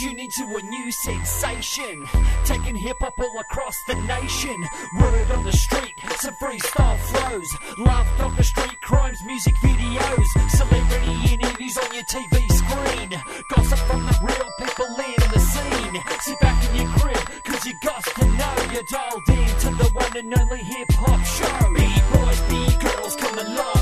You into a new sensation, taking hip hop all across the nation. Word on the street, some freestyle flows, laughed on the street crimes, music videos, celebrity interviews on your TV screen, gossip from the real people in the scene. Sit back in your crib, cause you got to know you're dialed in to the one and only hip hop show. B-boys, B-girls, come along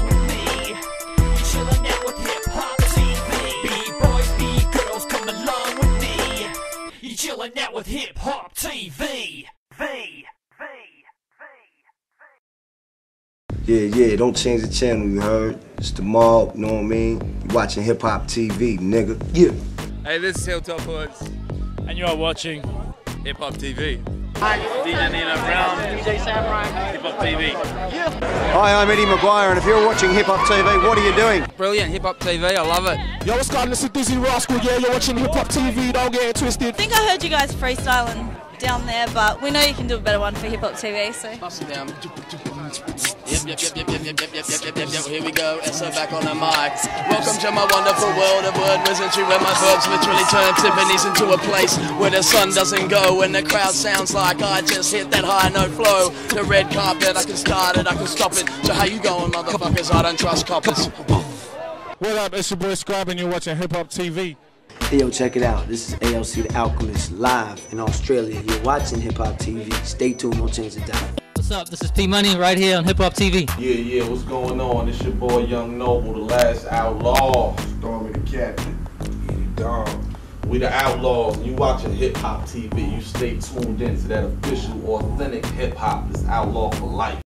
chilling out with hip hop TV. V. V. Yeah, yeah, don't change the channel, you heard? It's the mob, you know what I mean? You watching hip hop TV, nigga. Yeah. Hey, this is Hilltop Hoods. And you are watching Hip Hop TV. DJ Nino Brown, DJ Samurai, Hip Hop TV. Hi, I'm Eddie McGuire, and if you're watching Hip Hop TV, what are you doing? Brilliant Hip Hop TV, I love it. Yo, what's going on? This is Dizzee Rascal. Yeah, you're watching Hip Hop TV. Don't get it twisted. I think I heard you guys freestyling down there, but we know you can do a better one for Hip Hop TV, so. Bust down. Yep, yep, yep, yep, yep, yep, yep, yep, yep, yep, yep, here we go, Essa back on the mic. Welcome to my wonderful world of word wizardry where my verbs literally turn symphonies into a place where the sun doesn't go and the crowd sounds like I just hit that high note flow. The red carpet, I can start it, I can stop it. So how you going, motherfuckers? I don't trust coppers. What up? It's your boy Scribe, and you're watching Hip Hop TV. Hey, yo, check it out. This is ALC The Alchemist live in Australia. You're watching hip hop TV. Stay tuned, don't change the dial. What's up? This is P Money right here on Hip Hop TV. Yeah, yeah, what's going on? It's your boy Young Noble, the last outlaw. Stormy the Captain. Dog. We the outlaws, and you watching hip hop TV. You stay tuned in to that official, authentic hip hop. This outlaw for life.